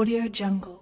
Audio Jungle.